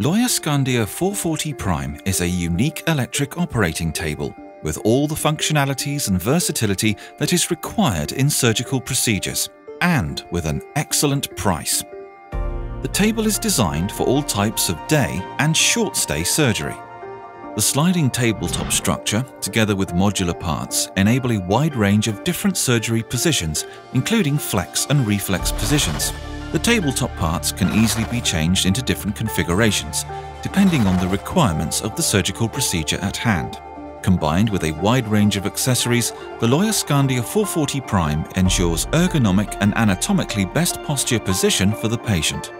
Lojer Scandia 440 Prime is a unique electric operating table with all the functionalities and versatility that is required in surgical procedures, and with an excellent price. The table is designed for all types of day and short stay surgery. The sliding tabletop structure, together with modular parts, enable a wide range of different surgery positions, including flex and reflex positions. The tabletop parts can easily be changed into different configurations, depending on the requirements of the surgical procedure at hand. Combined with a wide range of accessories, the Lojer Scandia 440 Prime ensures ergonomic and anatomically best posture position for the patient.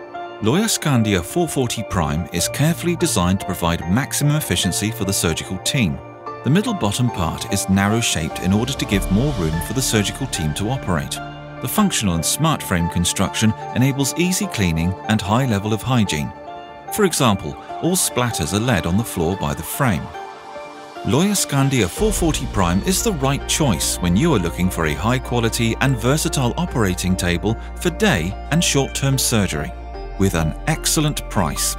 Lojer Scandia 440 Prime is carefully designed to provide maximum efficiency for the surgical team. The middle bottom part is narrow shaped in order to give more room for the surgical team to operate. The functional and smart frame construction enables easy cleaning and high level of hygiene. For example, all splatters are led on the floor by the frame. Lojer Scandia 440 Prime is the right choice when you are looking for a high quality and versatile operating table for day and short-term surgery with an excellent price.